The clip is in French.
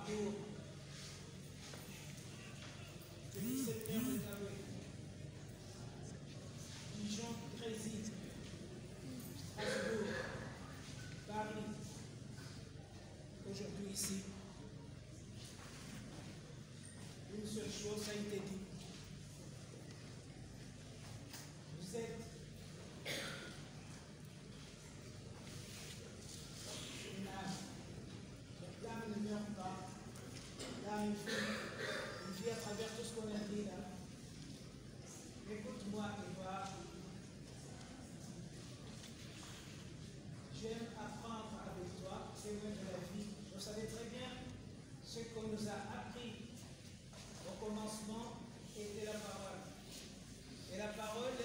parcours. Le Seigneur Paris, aujourd'hui ici. Une seule chose a été dite. dans les à travers tout ce qu'on a dit là. Écoute-moi et vois. J'aime apprendre avec toi, c'est vrai de la vie. Vous savez très bien ce qu'on nous a appris au commencement était la parole. Et la parole